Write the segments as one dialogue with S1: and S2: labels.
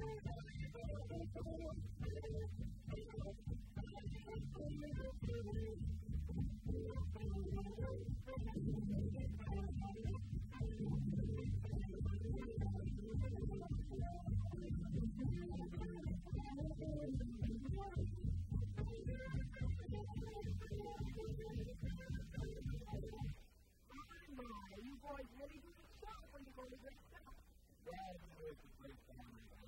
S1: with Mr. Ray Jones, I actually had a reason to do the habit of receiving the Or perhaps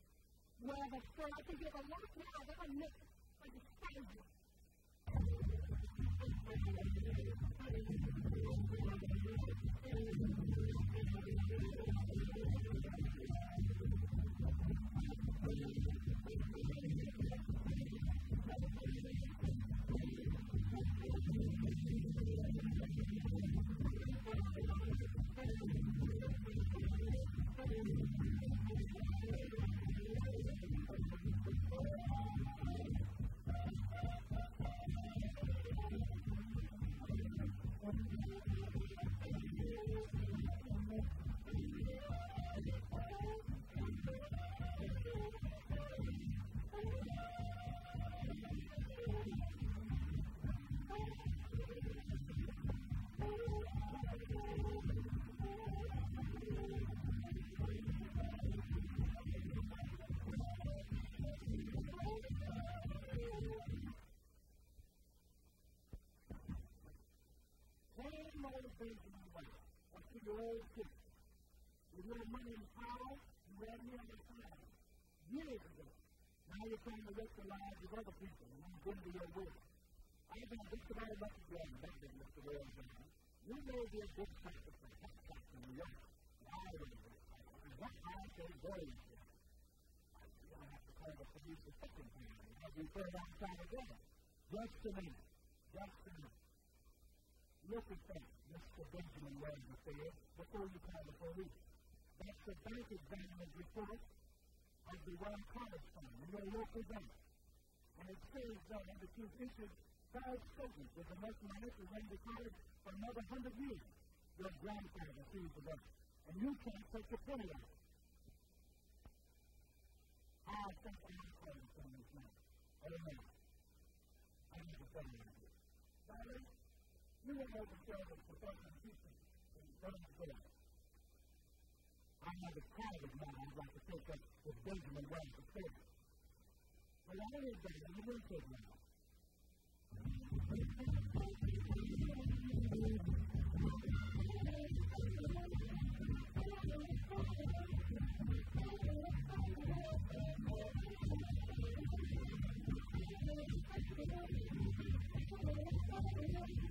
S1: the school,
S2: I can give a lot more than a minute for the standard.
S1: motivation in life. Or to your old kids. With your money and power, you had me on the side. Years ago. Now you're trying to wreck the lives of other people and you bend to your will. I've been just about enough of your method, Mr. Royal Brown. You may be a good for tax tax in New York. I don't know. And what I say very don't have to call the police a second time have you thrown outside again. Just a minute. Just a minute. Look at that, Mr. Benjamin Wagner said, before you call the police. That's the bank examiner's report of the Royal College Fund your local bank. And it says that you've issued five statements with enough money to run the college for another hundred years. Your grandfather sees the bank. And you can't take a penny of it. Ah, I think I'm calling from this man. Amen. I need to tell you this. Darling, you will know the service for President Houston in Venezuela. I have a private now I'd like to take up Benjamin Wayne for service. But I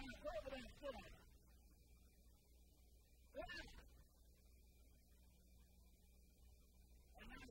S1: Go over there and sit down.